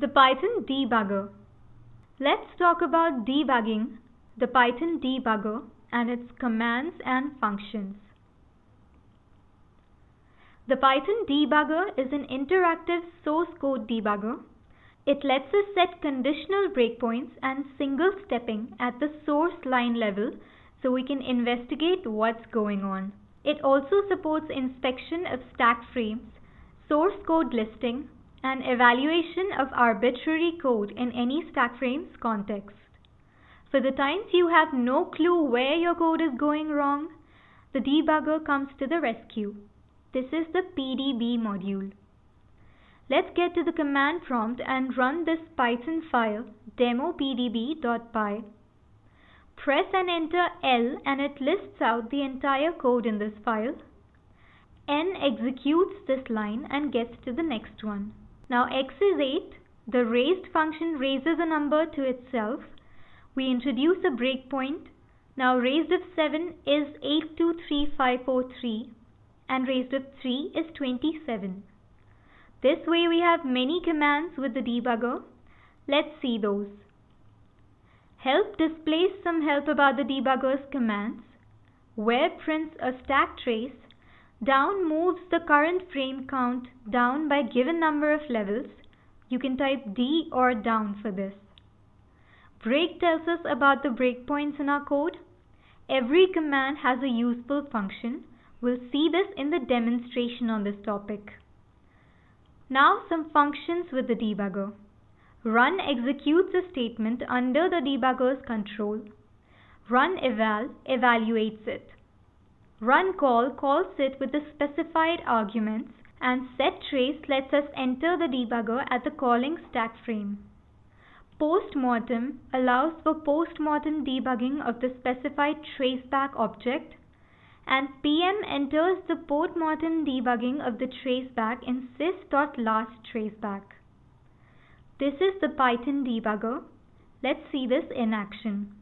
The Python debugger. Let's talk about debugging the Python debugger and its commands and functions. The Python debugger is an interactive source code debugger. It lets us set conditional breakpoints and single stepping at the source line level so we can investigate what's going on. It also supports inspection of stack frames, source code listing, and evaluation of arbitrary code in any stack frame's context. For the times you have no clue where your code is going wrong, the debugger comes to the rescue. This is the PDB module. Let's get to the command prompt and run this Python file demopdb.py. Press and enter L and it lists out the entire code in this file. N executes this line and gets to the next one. Now x is 8. The raised function raises a number to itself. We introduce a breakpoint. Now raised of 7 is 823543 and raised of 3 is 27. This way we have many commands with the debugger. Let's see those. Help displays some help about the debugger's commands. Where prints a stack trace down moves the current frame count down by given number of levels. You can type D or down for this. Break tells us about the breakpoints in our code. Every command has a useful function. We'll see this in the demonstration on this topic. Now some functions with the debugger. Run executes a statement under the debugger's control. Run eval evaluates it. Run call calls it with the specified arguments and set trace lets us enter the debugger at the calling stack frame. Postmortem allows for postmortem debugging of the specified traceback object and PM enters the postmortem debugging of the traceback in sys.lastTraceback. This is the Python debugger. Let's see this in action.